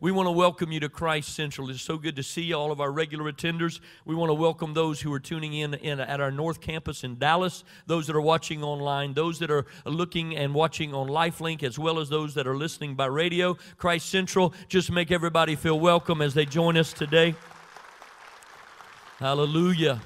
We want to welcome you to Christ Central. It's so good to see all of our regular attenders. We want to welcome those who are tuning in, in at our North Campus in Dallas, those that are watching online, those that are looking and watching on Lifelink, as well as those that are listening by radio. Christ Central, just make everybody feel welcome as they join us today. Hallelujah.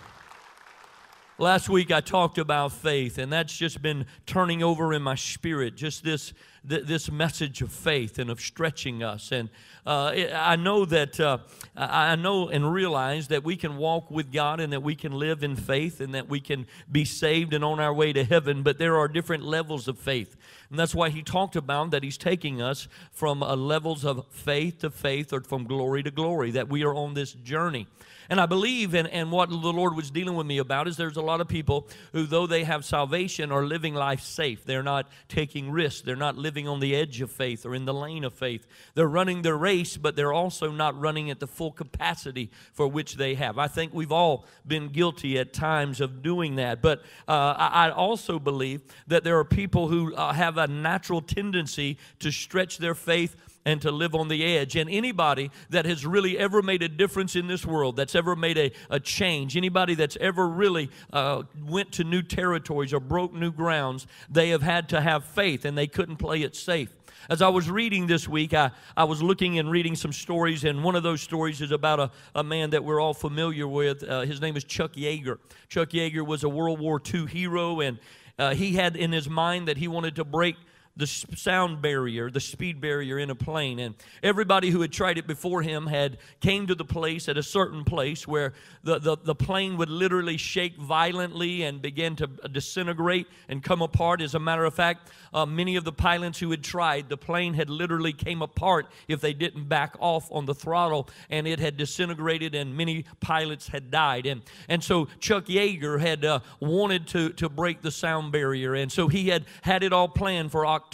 Last week I talked about faith, and that's just been turning over in my spirit. Just this th- this message of faith and of stretching us. And uh, I know that uh, I know and realize that we can walk with God and that we can live in faith and that we can be saved and on our way to heaven. But there are different levels of faith, and that's why He talked about that He's taking us from uh, levels of faith to faith or from glory to glory. That we are on this journey. And I believe, and, and what the Lord was dealing with me about is there's a lot of people who, though they have salvation, are living life safe. They're not taking risks. They're not living on the edge of faith or in the lane of faith. They're running their race, but they're also not running at the full capacity for which they have. I think we've all been guilty at times of doing that. But uh, I, also believe that there are people who uh, have a natural tendency to stretch their faith and to live on the edge. And anybody that has really ever made a difference in this world, that's ever made a, a change, anybody that's ever really uh, went to new territories or broke new grounds, they have had to have faith and they couldn't play it safe. As I was reading this week, I, I was looking and reading some stories, and one of those stories is about a, a man that we're all familiar with. Uh, his name is Chuck Yeager. Chuck Yeager was a World War II hero, and uh, he had in his mind that he wanted to break the sound barrier, the speed barrier in a plane. And everybody who had tried it before him had came to the place at a certain place where the, the, the plane would literally shake violently and begin to disintegrate and come apart. As a matter of fact, uh, many of the pilots who had tried, the plane had literally came apart if they didn't back off on the throttle and it had disintegrated and many pilots had died. And, and so Chuck Yeager had uh, wanted to, to break the sound barrier. And so he had had it all planned for October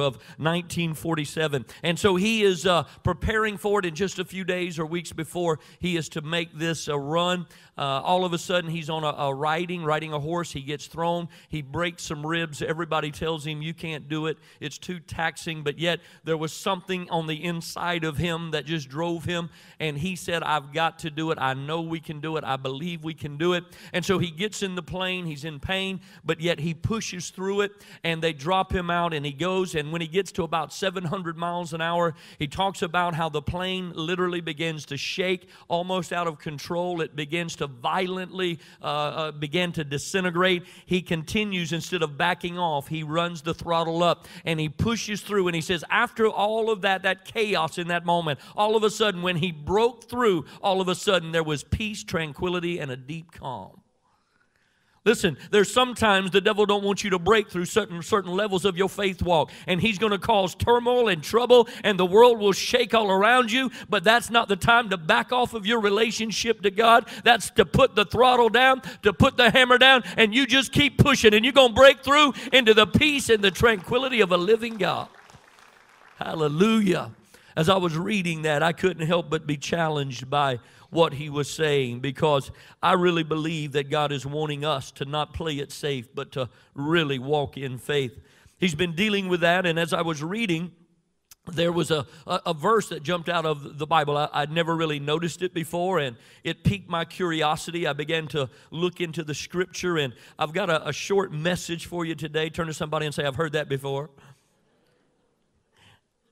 of 1947. And so he is uh, preparing for it in just a few days or weeks before he is to make this a run. Uh, all of a sudden, he's on a, a, riding, riding a horse. He gets thrown. He breaks some ribs. Everybody tells him, You can't do it. It's too taxing. But yet, there was something on the inside of him that just drove him. And he said, I've got to do it. I know we can do it. I believe we can do it. And so he gets in the plane. He's in pain, but yet he pushes through it. And they drop him out, and he goes. And when he gets to about 700 miles an hour, he talks about how the plane literally begins to shake almost out of control. It begins to violently uh, uh, began to disintegrate, he continues instead of backing off, he runs the throttle up and he pushes through. And he says, after all of that, that chaos in that moment, all of a sudden, when he broke through, all of a sudden there was peace, tranquility, and a deep calm. Listen, there's sometimes the devil don't want you to break through certain certain levels of your faith walk, and he's going to cause turmoil and trouble, and the world will shake all around you. But that's not the time to back off of your relationship to God. That's to put the throttle down, to put the hammer down, and you just keep pushing, and you're going to break through into the peace and the tranquility of a living God. Hallelujah. As I was reading that, I couldn't help but be challenged by what he was saying because I really believe that God is wanting us to not play it safe, but to really walk in faith. He's been dealing with that, and as I was reading, there was a, a, a, verse that jumped out of the Bible. I, would never really noticed it before, and it piqued my curiosity. I began to look into the scripture, and I've got a, a short message for you today. Turn to somebody and say, I've heard that before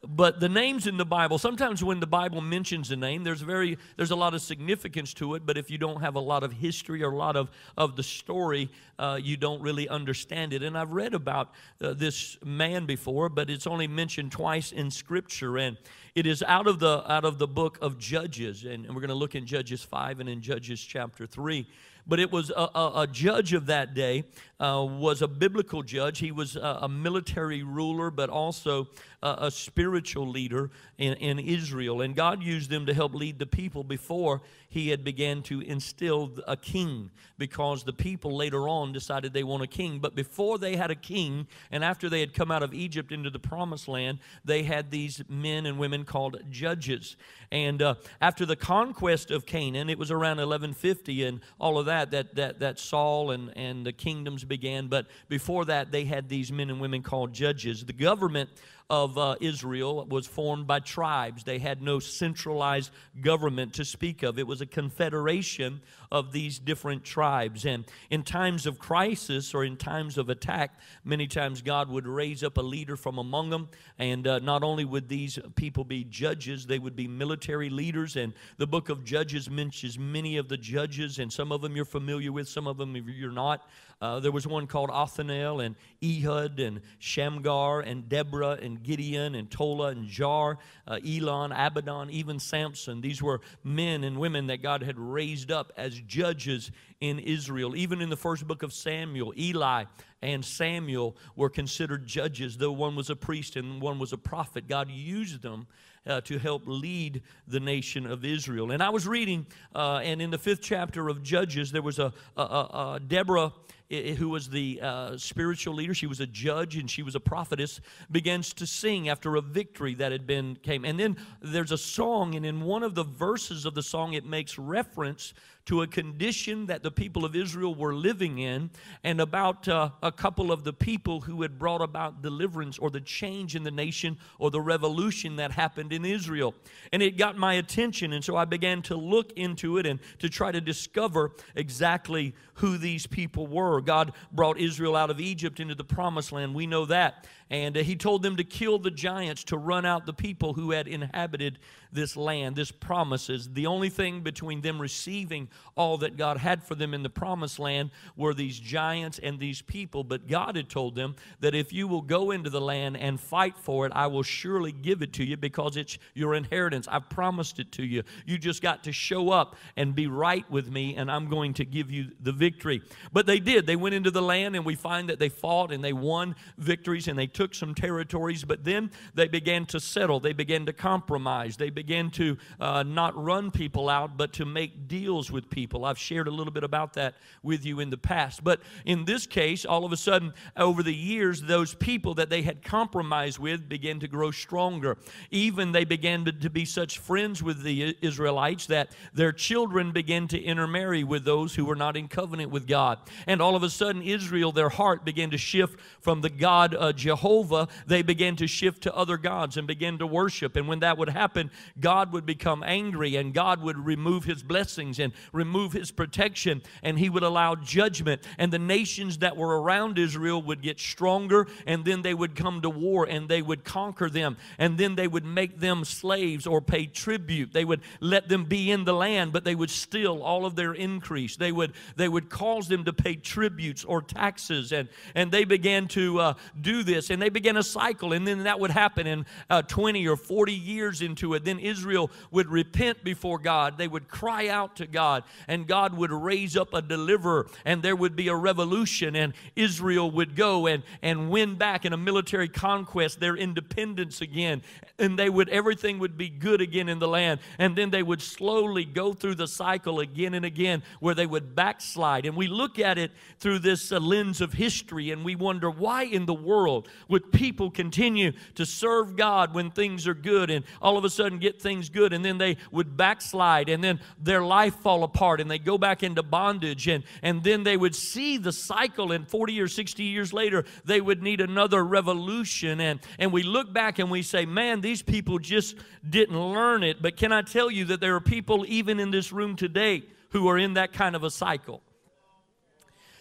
but the names in the bible sometimes when the bible mentions a name there's very there's a lot of significance to it but if you don't have a lot of history or a lot of of the story uh, you don't really understand it and i've read about uh, this man before but it's only mentioned twice in scripture and it is out of the out of the book of judges and, and we're going to look in judges 5 and in judges chapter 3 but it was a, a, a judge of that day uh, was a biblical judge. He was a, a military ruler, but also a spiritual leader in, in Israel. And God used them to help lead the people before he had began to instill a king because the people later on decided they want a king. But before they had a king, and after they had come out of Egypt into the promised land, they had these men and women called judges. And uh, after the conquest of Canaan, it was around 1150 and all of that, that, that, that Saul and, and the kingdoms began. But before that, they had these men and women called judges. The government of uh, Israel was formed by tribes. They had no centralized government to speak of. It was a confederation of these different tribes. And in times of crisis or in times of attack, many times God would raise up a leader from among them. And uh, not only would these people be judges, they would be military leaders. And the book of Judges mentions many of the judges, and some of them you're familiar with, some of them you're not. Uh, there was one called Othniel and Ehud and Shamgar and Deborah and Gideon and Tola and Jair, uh, Elon, Abaddon, even Samson. These were men and women that God had raised up as judges in Israel. Even in the first book of Samuel, Eli and Samuel were considered judges, though one was a priest and one was a prophet. God used them uh, to help lead the nation of Israel. And I was reading, uh, and in the fifth chapter of Judges, there was a, a, a, a Deborah who was the uh, spiritual leader. She was a judge and she was a prophetess begins to sing after a victory that had been came. And then there's a song and in one of the verses of the song it makes reference to a condition that the people of Israel were living in and about uh, a couple of the people who had brought about deliverance or the change in the nation or the revolution that happened in Israel. And it got my attention, and so I began to look into it and to try to discover exactly who these people were. God brought Israel out of Egypt into the promised land. We know that. And uh, he told them to kill the giants, to run out the people who had inhabited this land, this promises. The only thing between them receiving all that God had for them in the promised land were these giants and these people. But God had told them that if you will go into the land and fight for it, I will surely give it to you because it's your inheritance. I've promised it to you. You just got to show up and be right with me, and I'm going to give you the victory. But they did. They went into the land, and we find that they fought and they won victories and they took some territories, but then they began to settle. They began to compromise. They began to uh, not run people out, but to make deals with people. I've shared a little bit about that with you in the past. But in this case, all of a sudden, over the years, those people that they had compromised with began to grow stronger. Even they began to, be such friends with the Israelites that their children began to intermarry with those who were not in covenant with God. And all of a sudden, Israel, their heart began to shift from the God uh, Jehovah, they began to shift to other gods and begin to worship. And when that would happen, God would become angry and God would remove his blessings and remove his protection and he would allow judgment. And the nations that were around Israel would get stronger and then they would come to war and they would conquer them. And then they would make them slaves or pay tribute. They would let them be in the land, but they would steal all of their increase. They would, they would cause them to pay tributes or taxes. And, and they began to uh, do this and they began a cycle. And then that would happen in uh, 20 or 40 years into it. Then Israel would repent before God. They would cry out to God and God would raise up a deliverer and there would be a revolution and Israel would go and, and win back in a military conquest their independence again. And they would, everything would be good again in the land. And then they would slowly go through the cycle again and again where they would backslide. And we look at it through this uh, lens of history and we wonder why in the world would people continue to serve God when things are good and all of a sudden get things good and then they would backslide and then their life fall apart and they go back into bondage and, and then they would see the cycle and 40 or 60 years later they would need another revolution and, and we look back and we say, man, these people just didn't learn it. But can I tell you that there are people even in this room today who are in that kind of a cycle?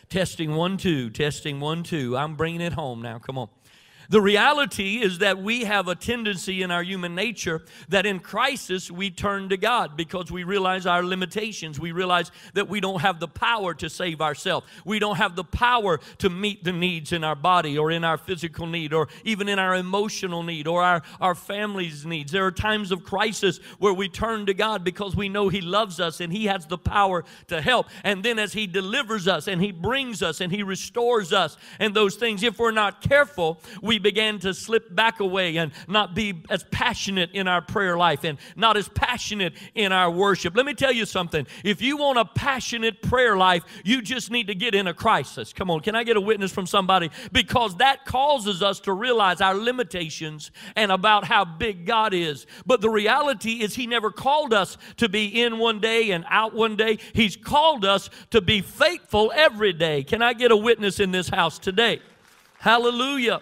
Testing one, two, testing one, two. I'm bringing it home now. Come on. The reality is that we have a tendency in our human nature that in crisis we turn to God because we realize our limitations. We realize that we don't have the power to save ourselves. We don't have the power to meet the needs in our body or in our physical need or even in our emotional need or our, our family's needs. There are times of crisis where we turn to God because we know He loves us and He has the power to help. And then as He delivers us and He brings us and He restores us and those things, if we're not careful, we began to slip back away and not be as passionate in our prayer life and not as passionate in our worship. Let me tell you something. If you want a passionate prayer life, you just need to get in a crisis. Come on, can I get a witness from somebody? Because that causes us to realize our limitations and about how big God is. But the reality is, He never called us to be in one day and out one day. He's called us to be faithful every day. Can I get a witness in this house today? Hallelujah.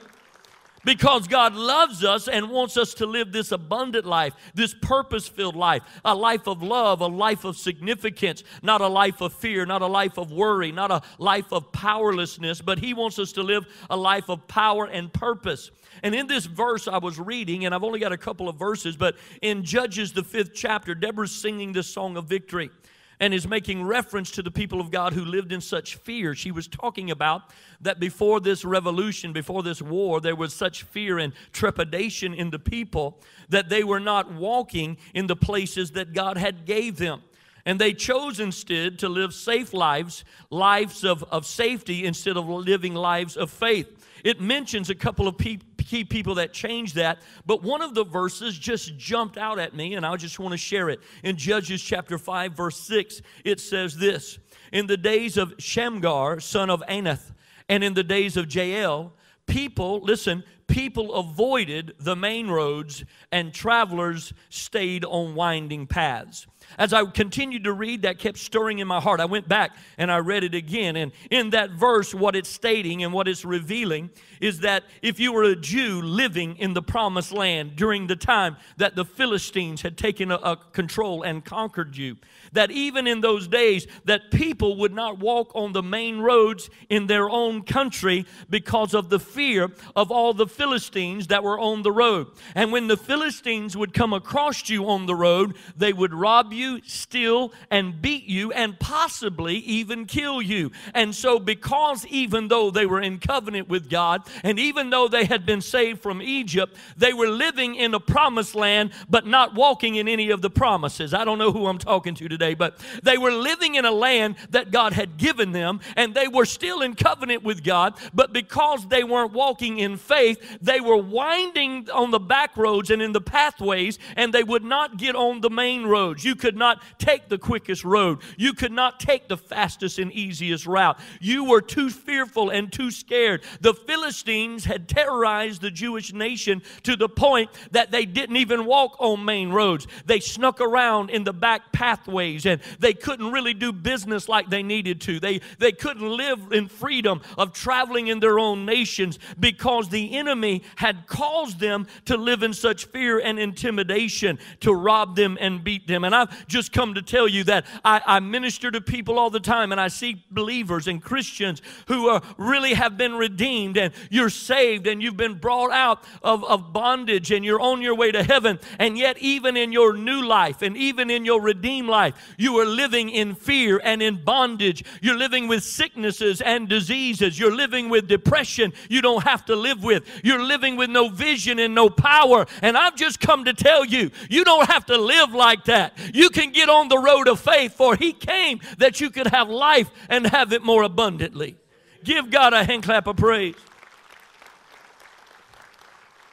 Because God loves us and wants us to live this abundant life, this purpose filled life, a life of love, a life of significance, not a life of fear, not a life of worry, not a life of powerlessness, but He wants us to live a life of power and purpose. And in this verse I was reading, and I've only got a couple of verses, but in Judges, the fifth chapter, Deborah's singing this song of victory and is making reference to the people of God who lived in such fear. She was talking about that before this revolution, before this war, there was such fear and trepidation in the people that they were not walking in the places that God had gave them. And they chose instead to live safe lives, lives of, of safety, instead of living lives of faith. It mentions a couple of pe- key people that changed that, but one of the verses just jumped out at me, and I just want to share it. In Judges chapter 5, verse 6, it says this In the days of Shamgar, son of Anath, and in the days of Jael, people, listen, people avoided the main roads and travelers stayed on winding paths. As I continued to read, that kept stirring in my heart. I went back and I read it again. And in that verse, what it's stating and what it's revealing is that if you were a Jew living in the promised land during the time that the Philistines had taken a, a control and conquered you, that even in those days that people would not walk on the main roads in their own country because of the fear of all the Philistines that were on the road. And when the Philistines would come across you on the road, they would rob you, steal, and beat you, and possibly even kill you. And so, because even though they were in covenant with God, and even though they had been saved from Egypt, they were living in a promised land, but not walking in any of the promises. I don't know who I'm talking to today, but they were living in a land that God had given them, and they were still in covenant with God, but because they weren't walking in faith, they were winding on the back roads and in the pathways, and they would not get on the main roads. You could not take the quickest road, you could not take the fastest and easiest route. You were too fearful and too scared. The Philistines had terrorized the Jewish nation to the point that they didn't even walk on main roads, they snuck around in the back pathways and they couldn't really do business like they needed to. They, they couldn't live in freedom of traveling in their own nations because the enemy had caused them to live in such fear and intimidation to rob them and beat them. And I've just come to tell you that I, I minister to people all the time and I see believers and Christians who are, really have been redeemed and you're saved and you've been brought out of, of bondage and you're on your way to heaven. And yet, even in your new life and even in your redeemed life, you are living in fear and in bondage. You're living with sicknesses and diseases. You're living with depression you don't have to live with. You're living with no vision and no power. And I've just come to tell you, you don't have to live like that. You can get on the road of faith, for He came that you could have life and have it more abundantly. Give God a hand clap of praise.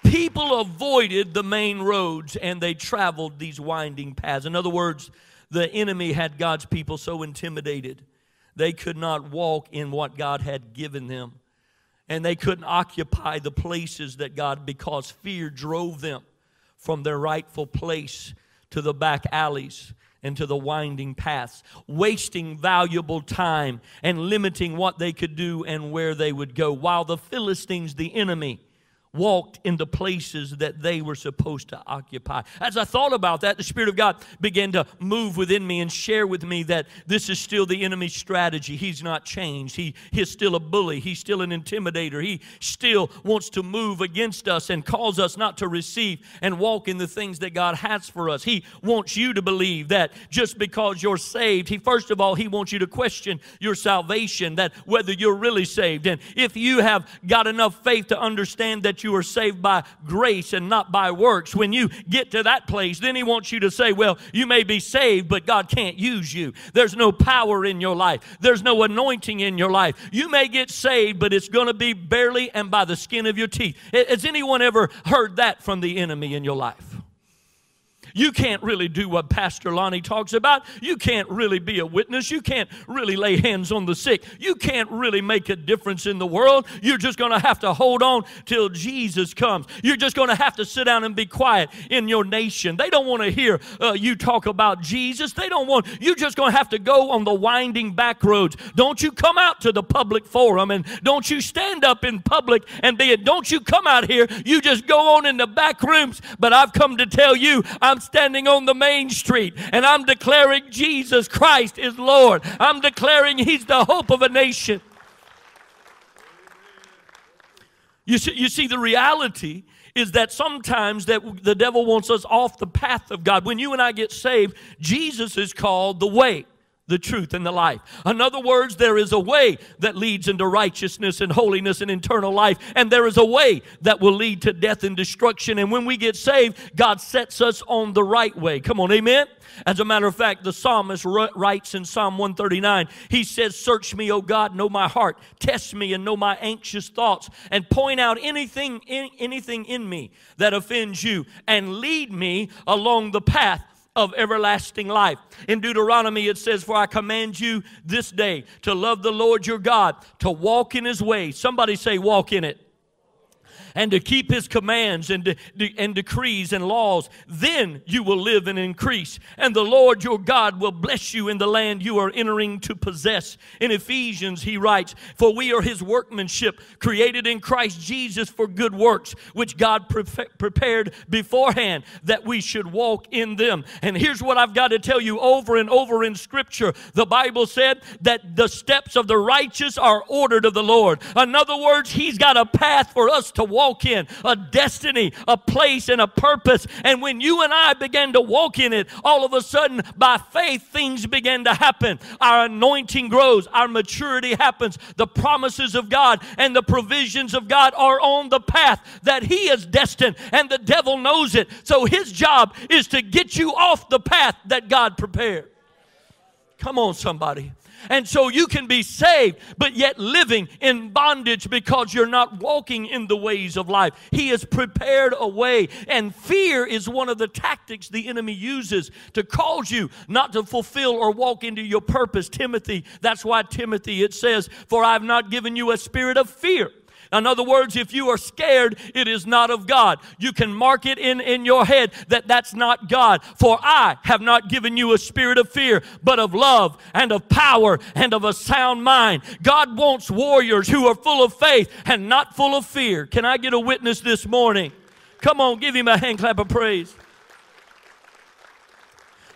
People avoided the main roads and they traveled these winding paths. In other words, the enemy had God's people so intimidated they could not walk in what God had given them. And they couldn't occupy the places that God, because fear drove them from their rightful place to the back alleys and to the winding paths, wasting valuable time and limiting what they could do and where they would go. While the Philistines, the enemy, walked in the places that they were supposed to occupy. As I thought about that, the Spirit of God began to move within me and share with me that this is still the enemy's strategy. He's not changed. He, he's still a bully. He's still an intimidator. He still wants to move against us and cause us not to receive and walk in the things that God has for us. He wants you to believe that just because you're saved, he first of all, he wants you to question your salvation, that whether you're really saved. And if you have got enough faith to understand that you are saved by grace and not by works. When you get to that place, then He wants you to say, Well, you may be saved, but God can't use you. There's no power in your life, there's no anointing in your life. You may get saved, but it's going to be barely and by the skin of your teeth. Has anyone ever heard that from the enemy in your life? You can't really do what Pastor Lonnie talks about. You can't really be a witness. You can't really lay hands on the sick. You can't really make a difference in the world. You're just going to have to hold on till Jesus comes. You're just going to have to sit down and be quiet in your nation. They don't want to hear uh, you talk about Jesus. They don't want, you're just going to have to go on the winding back roads. Don't you come out to the public forum and don't you stand up in public and be it. Don't you come out here. You just go on in the back rooms. But I've come to tell you, I'm standing on the main street and I'm declaring Jesus Christ is Lord. I'm declaring He's the hope of a nation. You see, you see the reality is that sometimes that the devil wants us off the path of God. When you and I get saved, Jesus is called the way the truth, and the life. In other words, there is a way that leads into righteousness and holiness and eternal life, and there is a way that will lead to death and destruction. And when we get saved, God sets us on the right way. Come on, amen? As a matter of fact, the psalmist writes in Psalm 139, he says, Search me, O God, know my heart, test me and know my anxious thoughts, and point out anything, in, anything in me that offends you, and lead me along the path of everlasting life. In Deuteronomy, it says, For I command you this day to love the Lord your God, to walk in his way. Somebody say, Walk in it and to keep his commands and, de- de- and decrees and laws, then you will live and increase. And the Lord your God will bless you in the land you are entering to possess. In Ephesians, he writes, For we are his workmanship, created in Christ Jesus for good works, which God pre- prepared beforehand that we should walk in them. And here's what I've got to tell you over and over in Scripture the Bible said that the steps of the righteous are ordered of the Lord. In other words, he's got a path for us to walk walk in a destiny, a place, and a purpose. And when you and I began to walk in it, all of a sudden, by faith, things began to happen. Our anointing grows, our maturity happens, the promises of God and the provisions of God are on the path that He is destined, and the devil knows it. So his job is to get you off the path that God prepared. Come on, somebody. And so you can be saved, but yet living in bondage because you're not walking in the ways of life. He has prepared a way, and fear is one of the tactics the enemy uses to cause you not to fulfill or walk into your purpose. Timothy, that's why Timothy, it says, For I've not given you a spirit of fear in other words, if you are scared, it is not of God. You can mark it in, in your head that that's not God. For I have not given you a spirit of fear, but of love and of power and of a sound mind. God wants warriors who are full of faith and not full of fear. Can I get a witness this morning? Come on, give him a hand clap of praise.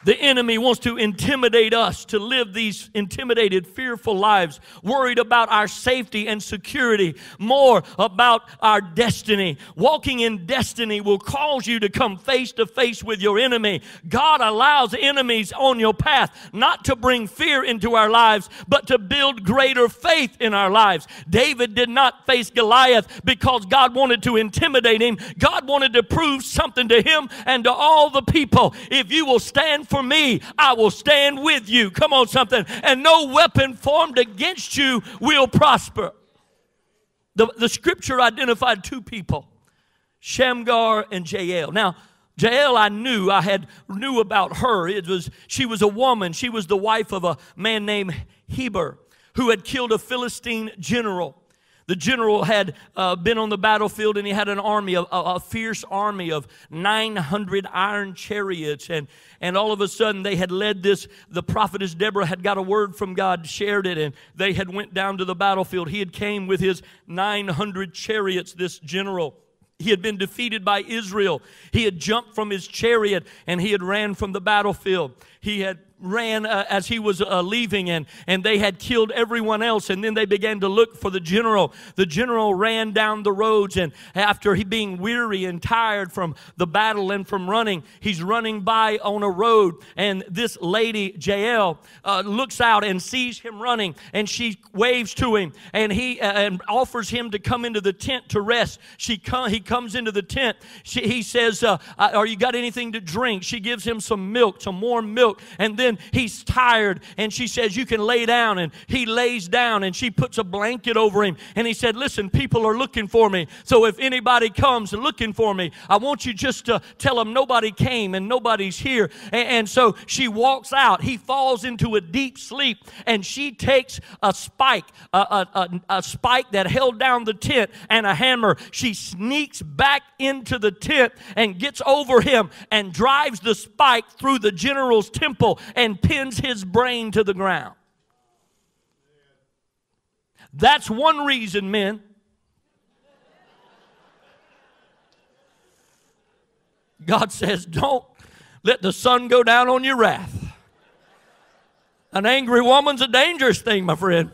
The enemy wants to intimidate us to live these intimidated, fearful lives, worried about our safety and security, more about our destiny. Walking in destiny will cause you to come face to face with your enemy. God allows enemies on your path not to bring fear into our lives, but to build greater faith in our lives. David did not face Goliath because God wanted to intimidate him. God wanted to prove something to him and to all the people. If you will stand for for me, I will stand with you. Come on, something. And no weapon formed against you will prosper. The, the scripture identified two people Shamgar and Jael. Now, Jael, I knew, I had knew about her. It was she was a woman. She was the wife of a man named Heber who had killed a Philistine general. The general had uh, been on the battlefield and he had an army, a, a, fierce army of 900 iron chariots. And, and all of a sudden they had led this, the prophetess Deborah had got a word from God, shared it, and they had went down to the battlefield. He had came with his 900 chariots, this general. He had been defeated by Israel. He had jumped from his chariot and he had ran from the battlefield. He had ran uh, as he was uh, leaving and, and they had killed everyone else. And then they began to look for the general. The general ran down the roads and after he being weary and tired from the battle and from running he's running by on a road. And this lady jael uh, looks out and sees him running and she waves to him and he uh, and offers him to come into the tent to rest. She he comes into the tent. She, he says uh, are you got anything to drink? She gives him some milk some warm milk. And then then he's tired, and she says, You can lay down. And he lays down, and she puts a blanket over him. And he said, Listen, people are looking for me. So if anybody comes looking for me, I want you just to tell them nobody came and nobody's here. And, and so she walks out. He falls into a deep sleep, and she takes a spike, a, a, a, a spike that held down the tent, and a hammer. She sneaks back into the tent and gets over him and drives the spike through the general's temple and pins his brain to the ground. That's one reason, men. God says, don't let the sun go down on your wrath. An angry woman's a dangerous thing, my friend.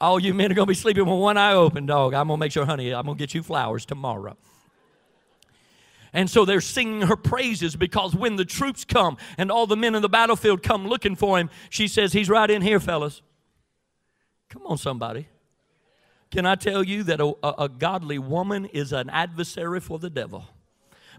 All you men are going to be sleeping with one eye open, dog. I'm going to make sure, honey, I'm going to get you flowers tomorrow. And so they're singing her praises because when the troops come and all the men in the battlefield come looking for him, she says, He's right in here, fellas. Come on, somebody. Can I tell you that a, a, a godly woman is an adversary for the devil?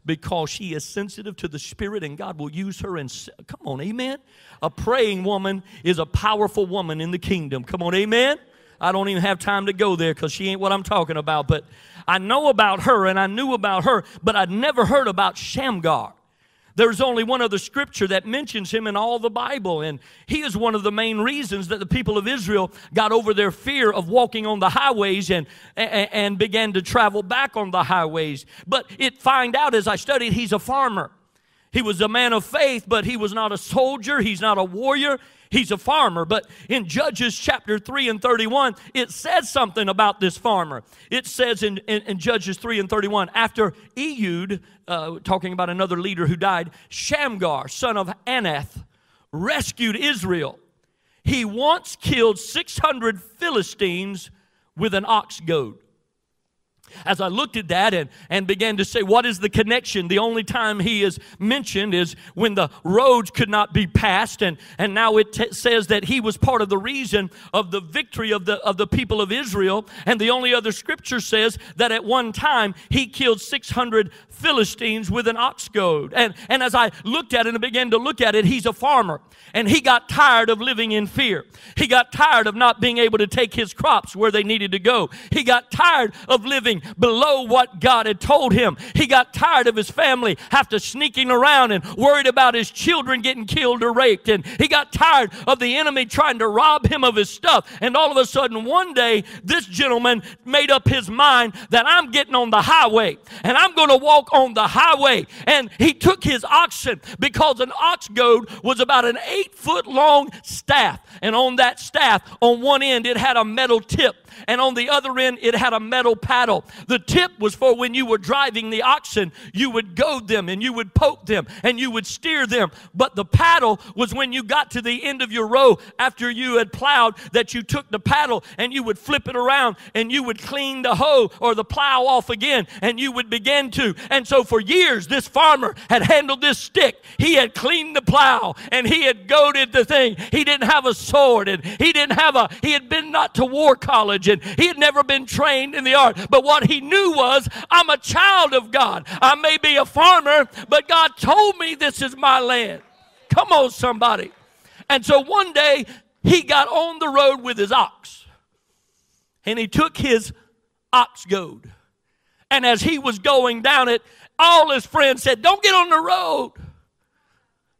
because she is sensitive to the Spirit and God will use her. And come on, amen. A praying woman is a powerful woman in the kingdom. Come on, amen. I don't even have time to go there because she ain't what I'm talking about. But I know about her and I knew about her, but I'd never heard about Shamgar. There's only one other scripture that mentions him in all the Bible, and he is one of the main reasons that the people of Israel got over their fear of walking on the highways and, and, and began to travel back on the highways. But it find out as I studied, he's a farmer. He was a man of faith, but he was not a soldier. He's not a warrior he's a farmer. But in Judges chapter 3 and 31, it says something about this farmer. It says in, in, in Judges 3 and 31, after Ehud, uh, talking about another leader who died, Shamgar, son of Anath, rescued Israel. He once killed 600 Philistines with an ox goad as I looked at that and, and began to say, what is the connection? The only time he is mentioned is when the roads could not be passed. And, and now it t- says that he was part of the reason of the victory of the, of the people of Israel. And the only other scripture says that at one time he killed 600 Philistines with an ox goad. And, and as I looked at it and began to look at it, he's a farmer. And he got tired of living in fear. He got tired of not being able to take his crops where they needed to go. He got tired of living below what God had told him. He got tired of his family after sneaking around and worried about his children getting killed or raped. And he got tired of the enemy trying to rob him of his stuff. And all of a sudden, one day, this gentleman made up his mind that I'm getting on the highway and I'm going to walk on the highway. And he took his oxen because an ox goad was about an eight foot long staff. And on that staff, on one end, it had a metal tip and on the other end it had a metal paddle. The tip was for when you were driving the oxen, you would goad them and you would poke them and you would steer them. But the paddle was when you got to the end of your row after you had plowed that you took the paddle and you would flip it around and you would clean the hoe or the plow off again and you would begin to. And so for years this farmer had handled this stick. He had cleaned the plow and he had goaded the thing. He didn't have a sword and he didn't have a he had been not to war college He had never been trained in the art. But what he knew was, I'm a child of God. I may be a farmer, but God told me this is my land. Come on, somebody. And so one day, he got on the road with his ox. And he took his ox goad. And as he was going down it, all his friends said, Don't get on the road.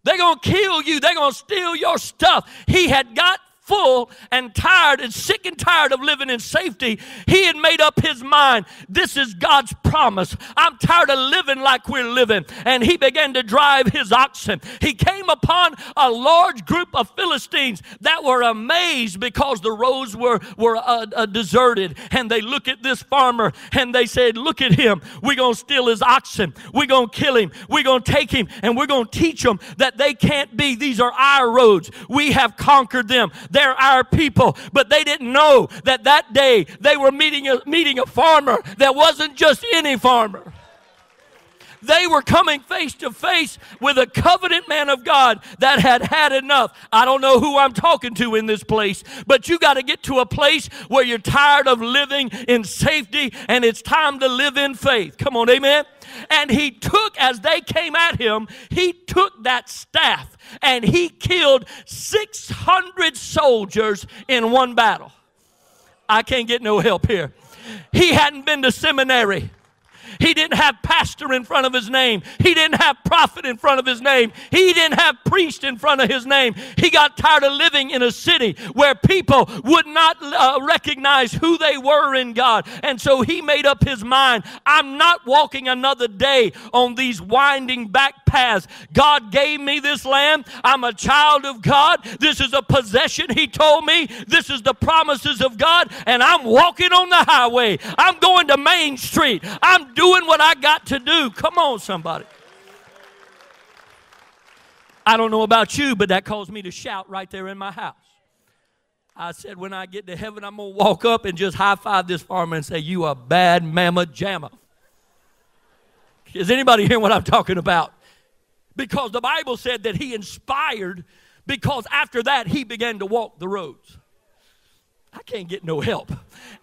They're going to kill you. They're going to steal your stuff. He had got full and tired and sick and tired of living in safety, he had made up his mind this is God's promise. I'm tired of living like we're living. And he began to drive his oxen. He came upon a large group of Philistines that were amazed because the roads were, were uh, uh, deserted. And they look at this farmer and they said, Look at him. We're going to steal his oxen. We're going to kill him. We're going to take him and we're going to teach them that they can't be. These are our roads. We have conquered them. They're our people. But they didn't know that that day they were meeting a, meeting a farmer that wasn't just any farmer. They were coming face to face with a covenant man of God that had had enough. I don't know who I'm talking to in this place, but you got to get to a place where you're tired of living in safety and it's time to live in faith. Come on, amen. And he took, as they came at him, he took that staff and he killed 600 soldiers in one battle. I can't get no help here. He hadn't been to seminary. He didn't have pastor in front of his name. He didn't have prophet in front of his name. He didn't have priest in front of his name. He got tired of living in a city where people would not uh, recognize who they were in God. And so he made up his mind I'm not walking another day on these winding back God gave me this land. I'm a child of God. This is a possession, he told me. This is the promises of God. And I'm walking on the highway. I'm going to Main Street. I'm doing doing what I got to do. Come on, somebody. I don't know about you, but that caused me to shout right there in my house. I said, when I get to heaven, I'm going to walk up and just high five this farmer and say, You a bad mamma jamma. Is anybody hearing what I'm talking about? Because the Bible said that he inspired, because after that, he began to walk the roads. I can't get no help.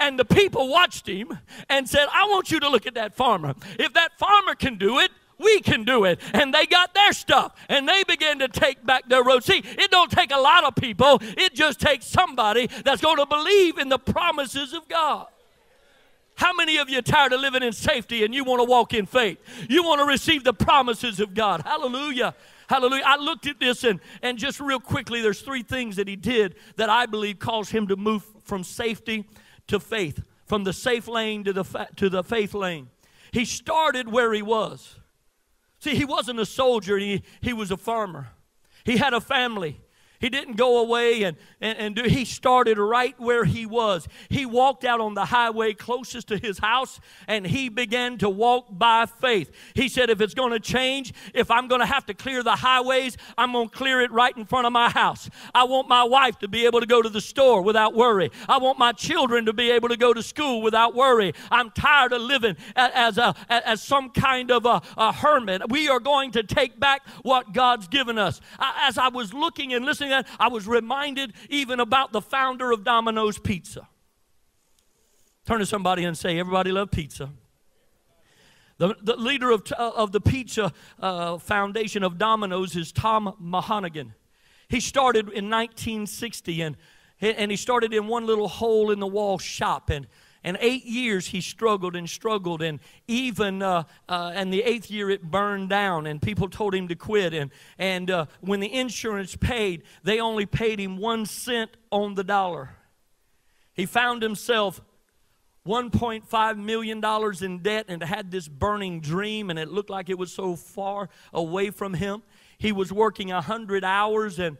And the people watched him and said, I want you to look at that farmer. If that farmer can do it, we can do it. And they got their stuff and they began to take back their road. See, it don't take a lot of people, it just takes somebody that's going to believe in the promises of God. How many of you are tired of living in safety and you want to walk in faith? You want to receive the promises of God. Hallelujah. Hallelujah. I looked at this and, and just real quickly, there's three things that he did that I believe caused him to move from safety to faith, from the safe lane to the, fa- to the faith lane. He started where he was. See, he wasn't a soldier, he, he was a farmer. He had a family. He didn't go away and, and, and do, he started right where he was. He walked out on the highway closest to his house and he began to walk by faith. He said, If it's going to change, if I'm going to have to clear the highways, I'm going to clear it right in front of my house. I want my wife to be able to go to the store without worry. I want my children to be able to go to school without worry. I'm tired of living as, a, as some kind of a, a hermit. We are going to take back what God's given us. As I was looking and listening that, I was reminded even about the founder of Domino's Pizza. Turn to somebody and say, Everybody love pizza. The, the leader of, uh, of the pizza uh, foundation of Domino's is Tom Monaghan. He started in 1960 and, and he started in one little hole in the wall shop. And and eight years he struggled and struggled, and even uh, uh, and the eighth year it burned down, and people told him to quit. And and uh, when the insurance paid, they only paid him one cent on the dollar. He found himself 1.5 million dollars in debt, and had this burning dream, and it looked like it was so far away from him. He was working hundred hours, and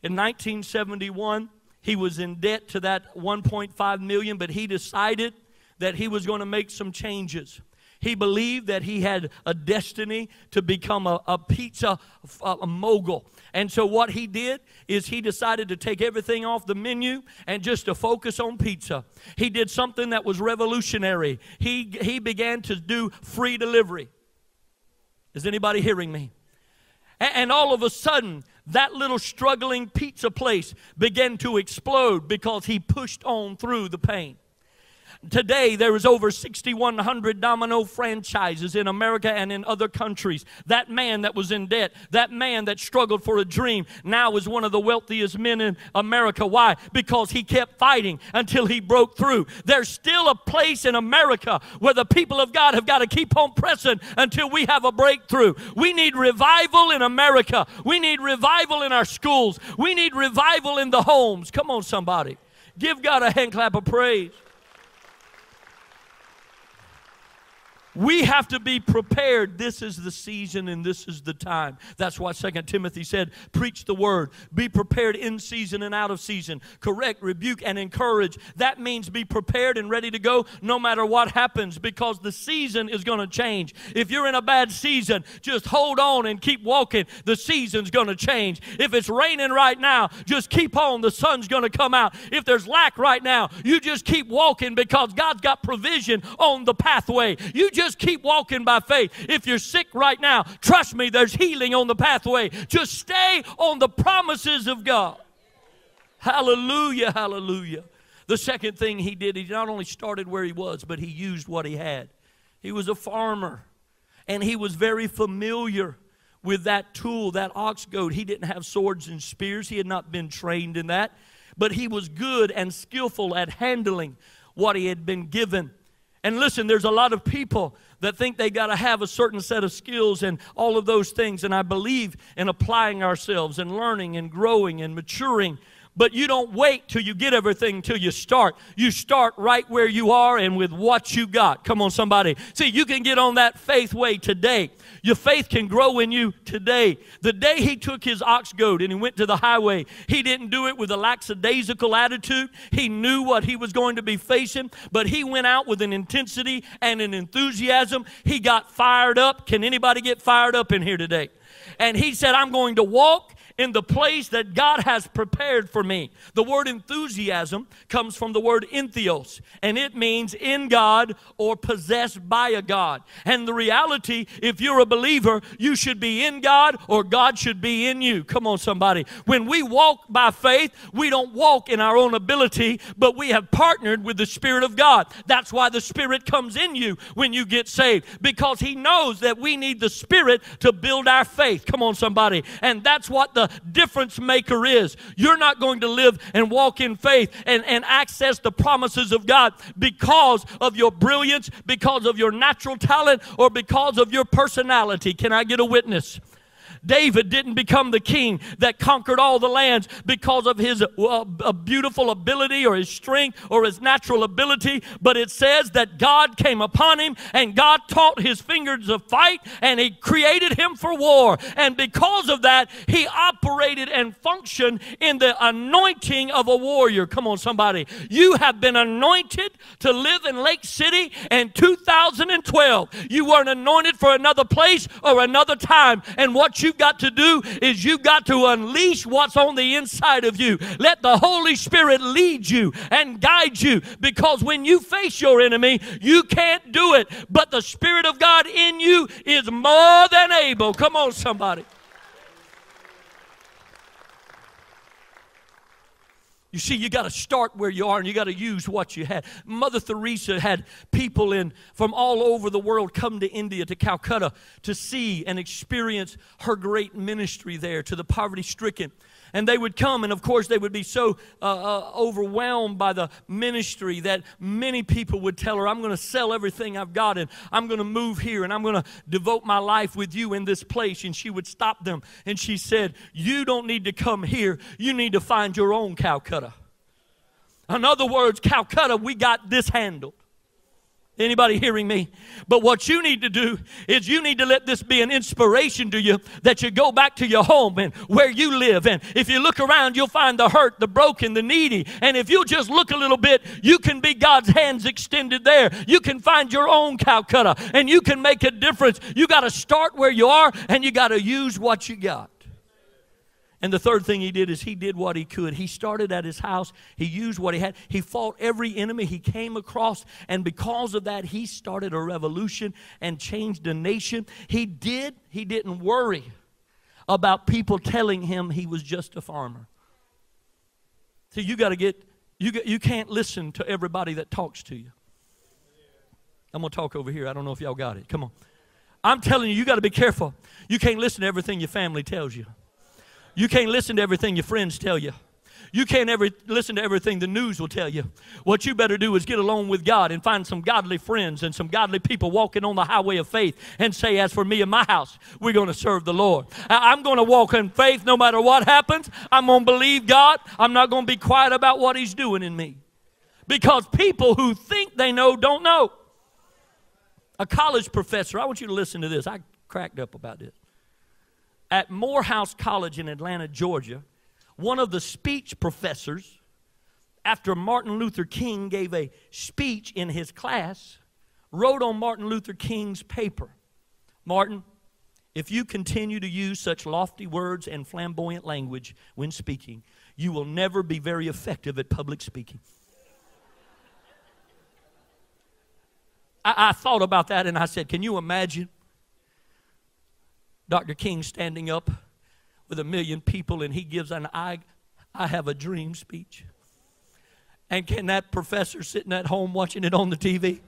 in 1971 he was in debt to that 1.5 million, but he decided that he was going to make some changes. He believed that he had a destiny to become a, a pizza a mogul. And so, what he did is he decided to take everything off the menu and just to focus on pizza. He did something that was revolutionary. He, he began to do free delivery. Is anybody hearing me? And, and all of a sudden, that little struggling pizza place began to explode because he pushed on through the pain. Today, there is over 6,100 domino franchises in America and in other countries. That man that was in debt, that man that struggled for a dream, now is one of the wealthiest men in America. Why? Because he kept fighting until he broke through. There's still a place in America where the people of God have got to keep on pressing until we have a breakthrough. We need revival in America. We need revival in our schools. We need revival in the homes. Come on, somebody. Give God a hand clap of praise. We have to be prepared. This is the season and this is the time. That's why Second Timothy said, Preach the word. Be prepared in season and out of season. Correct, rebuke, and encourage. That means be prepared and ready to go no matter what happens because the season is going to change. If you're in a bad season, just hold on and keep walking. The season's going to change. If it's raining right now, just keep on. The sun's going to come out. If there's lack right now, you just keep walking because God's got provision on the pathway. You just Just keep walking by faith. If you're sick right now, trust me, there's healing on the pathway. Just stay on the promises of God. Hallelujah, hallelujah. The second thing he did, he not only started where he was, but he used what he had. He was a farmer, and he was very familiar with that tool, that ox goad. He didn't have swords and spears, he had not been trained in that, but he was good and skillful at handling what he had been given. And listen, there's a lot of people that think they got to have a certain set of skills and all of those things. And I believe in applying ourselves and learning and growing and maturing but you don't wait till you get everything till you start. You start right where you are and with what you got. Come on, somebody. See, you can get on that faith way today. Your faith can grow in you today. The day he took his ox goad and he went to the highway, he didn't do it with a lackadaisical attitude. He knew what he was going to be facing, but he went out with an intensity and an enthusiasm. He got fired up. Can anybody get fired up in here today? And he said, I'm going to walk in the place that God has prepared for me. The word enthusiasm comes from the word entheos, and it means in God or possessed by a God. And the reality, if you're a believer, you should be in God or God should be in you. Come on, somebody. When we walk by faith, we don't walk in our own ability, but we have partnered with the Spirit of God. That's why the Spirit comes in you when you get saved, because He knows that we need the Spirit to build our faith. Come on, somebody. And that's what the difference maker is. You're not going to live and walk in faith and, and access the promises of God because of your brilliance, because of your natural talent, or because of your personality. Can I get a witness? David didn't become the king that conquered all the lands because of his uh, beautiful ability or his strength or his natural ability, but it says that God came upon him and God taught his fingers to fight and he created him for war. And because of that, he operated and functioned in the anointing of a warrior. Come on, somebody. You have been anointed to live in Lake City in 2012. You weren't anointed for another place or another time. And what you you've got to do is you've got to unleash what's on the inside of you. Let the Holy Spirit lead you and guide you because when you face your enemy, you can't do it. But the Spirit of God in you is more than able. Come on, somebody. You see, you got to start where you are and you got to use what you had. Mother Teresa had people in from all over the world come to India, to Calcutta, to see and experience her great ministry there to the poverty stricken. And they would come, and of course, they would be so uh, uh, overwhelmed by the ministry that many people would tell her, I'm going to sell everything I've got, and I'm going to move here, and I'm going to devote my life with you in this place. And she would stop them, and she said, You don't need to come here, you need to find your own Calcutta. In other words, Calcutta, we got this handled. Anybody hearing me? But what you need to do is you need to let this be an inspiration to you that you go back to your home and where you live. And if you look around, you'll find the hurt, the broken, the needy. And if you just look a little bit, you can be God's hands extended there. You can find your own cow Calcutta and you can make a difference. You got to start where you are and you got to use what you got. And the third thing he did is he did what he could. He started at his house, he used what he had, he fought every enemy he came across, and because of that, he started a revolution and changed a nation. He did, he didn't worry about people telling him he was just a farmer. See, you got to get, you, you can't listen to everybody that talks to you. I'm going to talk over here. I don't know if y'all got it. Come on. I'm telling you, you got to be careful. You can't listen to everything your family tells you. You can't listen to everything your friends tell you. You can't ever listen to everything the news will tell you. What you better do is get along with God and find some godly friends and some godly people walking on the highway of faith and say, As for me and my house, we're going to serve the Lord. I'm going to walk in faith no matter what happens. I'm going to believe God. I'm not going to be quiet about what He's doing in me. Because people who think they know don't know. A college professor, I want you to listen to this. I cracked up about this at Morehouse College in Atlanta, Georgia, one of the speech professors, after Martin Luther King gave a speech in his class, wrote on Martin Luther King's paper Martin, if you continue to use such lofty words and flamboyant language when speaking, you will never be very effective at public speaking. I, I thought about that and I said, Can you imagine Dr. King standing up with a million people and he gives an I, I have a dream speech? And can that professor sitting at home watching it on the TV?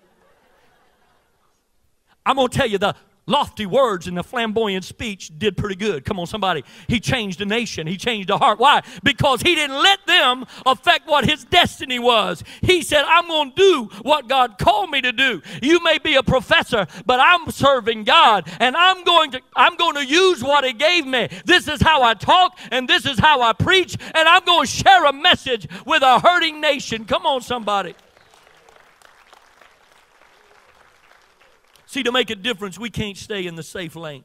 I'm going to tell you the lofty words and the flamboyant speech did pretty good. Come on, somebody. He changed a nation. He changed a heart. Why? Because he didn't let them affect what his destiny was. He said, I'm going to do what God called me to do. You may be a professor, but I'm serving God and I'm going to I'm going to use what he gave me. This is how I talk and this is how I preach and I'm going to share a message with a hurting nation. Come on, somebody. See, to make a difference, we can't stay in the safe lane.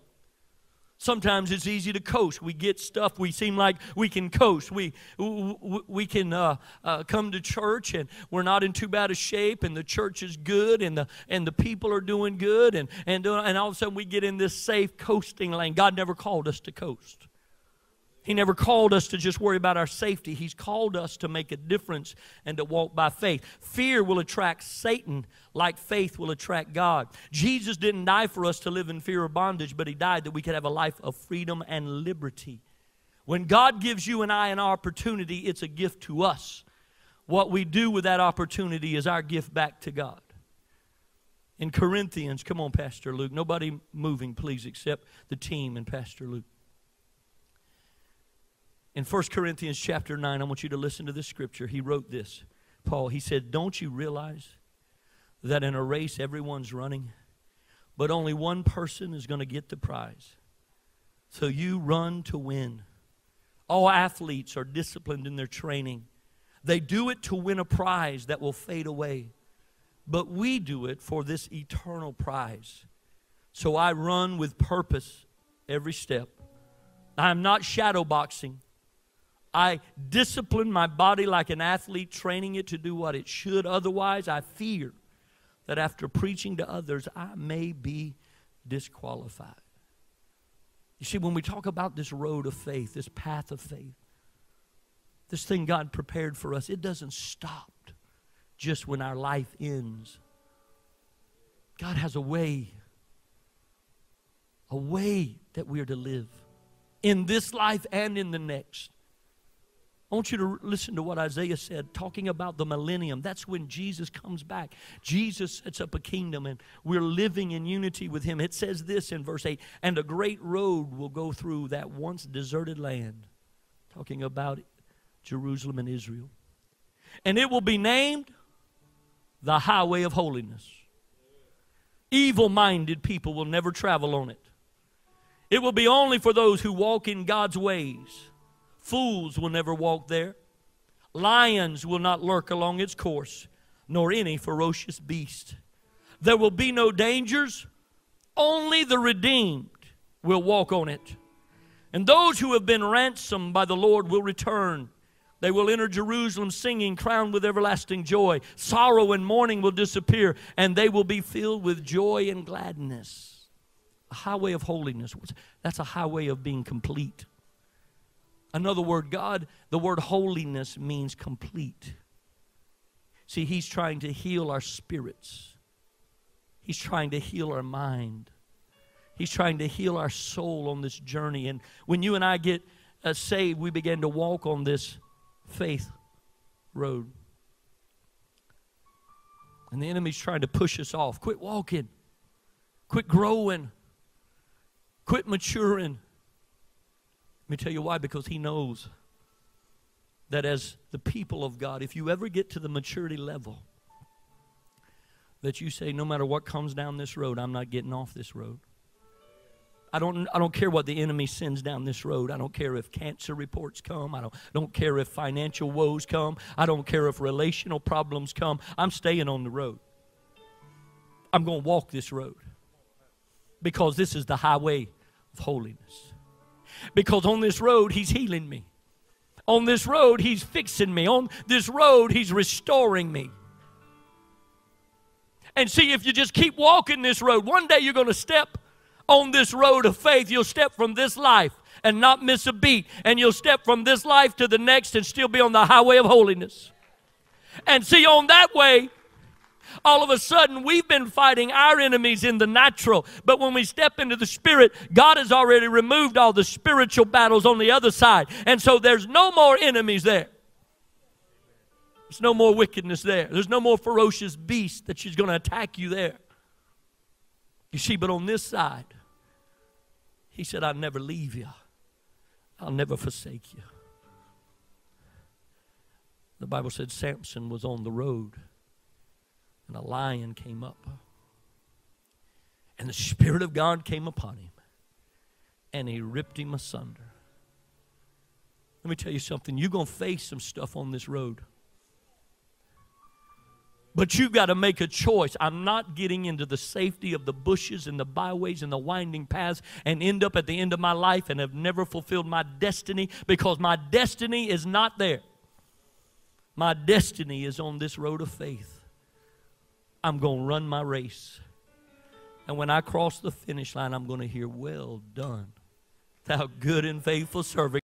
Sometimes it's easy to coast. We get stuff. We seem like we can coast. We we can uh, uh, come to church and we're not in too bad a shape, and the church is good, and the and the people are doing good, and and uh, and all of a sudden we get in this safe coasting lane. God never called us to coast. He never called us to just worry about our safety. He's called us to make a difference and to walk by faith. Fear will attract Satan like faith will attract God. Jesus didn't die for us to live in fear or bondage, but He died that we could have a life of freedom and liberty. When God gives you and I an opportunity, it's a gift to us. What we do with that opportunity is our gift back to God. In Corinthians, come on, Pastor Luke. Nobody moving, please, except the team and Pastor Luke. In 1 Corinthians chapter 9, I want you to listen to this scripture. He wrote this. Paul, he said, Don't you realize that in a race everyone's running, but only one person is going to get the prize? So you run to win. All athletes are disciplined in their training. They do it to win a prize that will fade away. But we do it for this eternal prize. So I run with purpose every step. I'm not shadowboxing. I discipline my body like an athlete, training it to do what it should. Otherwise, I fear that after preaching to others, I may be disqualified. You see, when we talk about this road of faith, this path of faith, this thing God prepared for us, it doesn't stop just when our life ends. God has a way, a way that we are to live in this life and in the next. I want you to listen to what Isaiah said, talking about the millennium. That's when Jesus comes back. Jesus sets up a kingdom, and we're living in unity with Him. It says this in verse 8 And a great road will go through that once deserted land, talking about Jerusalem and Israel. And it will be named the highway of holiness. Evil minded people will never travel on it. It will be only for those who walk in God's ways Fools will never walk there. Lions will not lurk along its course, nor any ferocious beast. There will be no dangers. Only the redeemed will walk on it. And those who have been ransomed by the Lord will return. They will enter Jerusalem singing, crowned with everlasting joy. Sorrow and mourning will disappear, and they will be filled with joy and gladness. A highway of holiness. That's a highway of being complete. Another word, God, the word holiness means complete. See, He's trying to heal our spirits, He's trying to heal our mind, He's trying to heal our soul on this journey. And when you and I get uh, saved, we begin to walk on this faith road. And the enemy's trying to push us off. Quit walking. Quit growing. Quit maturing. Let me tell you why because he knows that as the people of God, if you ever get to the maturity level, that you say, no matter what comes down this road, I'm not getting off this road. I don't, I don't care what the enemy sends down this road. I don't care if cancer reports come. I don't, don't care if financial woes come. I don't care if relational problems come. I'm staying on the road. I'm going to walk this road because this is the highway of holiness. Because on this road, He's healing me. On this road, He's fixing me. On this road, He's restoring me. And see, if you just keep walking this road, one day you're going to step on this road of faith. You'll step from this life and not miss a beat. And you'll step from this life to the next and still be on the highway of holiness. And see, on that way, All of a sudden, we've been fighting our enemies in the natural, but when we step into the spirit, God has already removed all the spiritual battles on the other side. And so there's no more enemies there. There's no more wickedness there. There's no more ferocious beast that she's going to attack you there. You see, but on this side, he said, I'll never leave you, I'll never forsake you. The Bible said Samson was on the road and a lion came up. And the Spirit of God came upon him and he ripped him asunder. Let me tell you something. You're going to face some stuff on this road. But you've got to make a choice. I'm not getting into the safety of the bushes and the byways and the winding paths and end up at the end of my life and have never fulfilled my destiny because my destiny is not there. My destiny is on this road of faith. I'm going to run my race. And when I cross the finish line, I'm going to hear, Well done, thou good and faithful servant.